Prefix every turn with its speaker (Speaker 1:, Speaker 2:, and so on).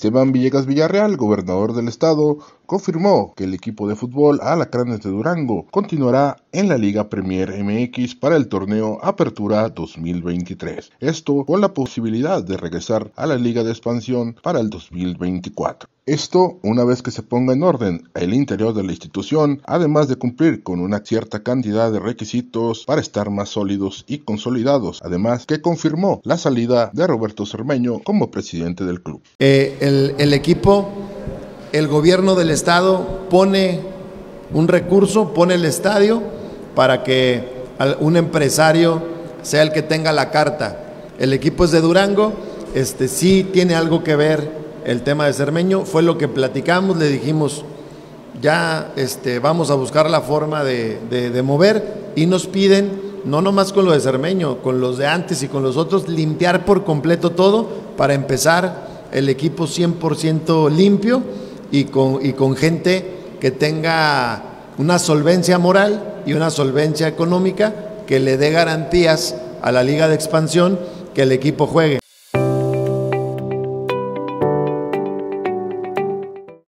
Speaker 1: Esteban Villegas Villarreal, gobernador del estado, confirmó que el equipo de fútbol Alacranes de Durango continuará en la Liga Premier MX para el torneo Apertura 2023. Esto con la posibilidad de regresar a la Liga de Expansión para el 2024. Esto una vez que se ponga en orden el interior de la institución, además de cumplir con una cierta cantidad de requisitos para estar más sólidos y consolidados, además que confirmó la salida de Roberto Cermeño como presidente del club.
Speaker 2: Eh, el, el equipo, el gobierno del estado pone un recurso, pone el estadio para que un empresario sea el que tenga la carta. El equipo es de Durango, este sí tiene algo que ver el tema de Cermeño, fue lo que platicamos, le dijimos, ya este, vamos a buscar la forma de, de, mover y nos piden, no nomás con lo de Cermeño, con los de antes y con los otros, limpiar por completo todo para empezar el equipo 100% limpio y con, y con gente que tenga una solvencia moral y una solvencia económica que le dé garantías a la liga de expansión que el equipo juegue.